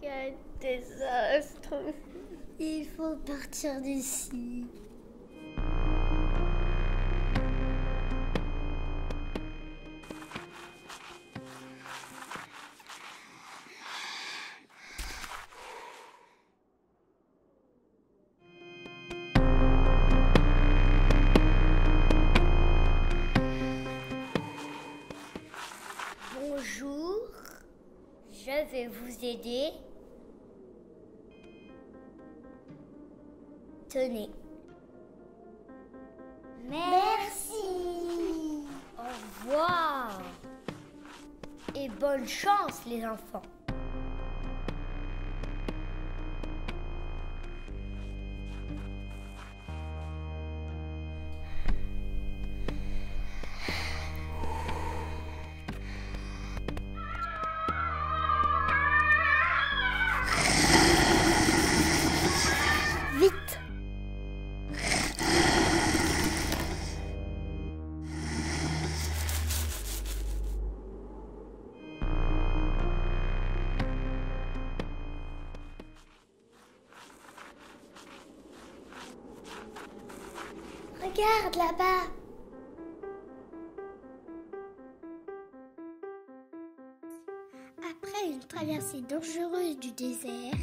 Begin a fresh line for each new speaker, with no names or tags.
Quel désastre
Il faut partir d'ici. Bonjour, je vais vous aider. Tenez. Merci. Au revoir. Et bonne chance les enfants. Regarde là-bas. Après une traversée dangereuse du désert,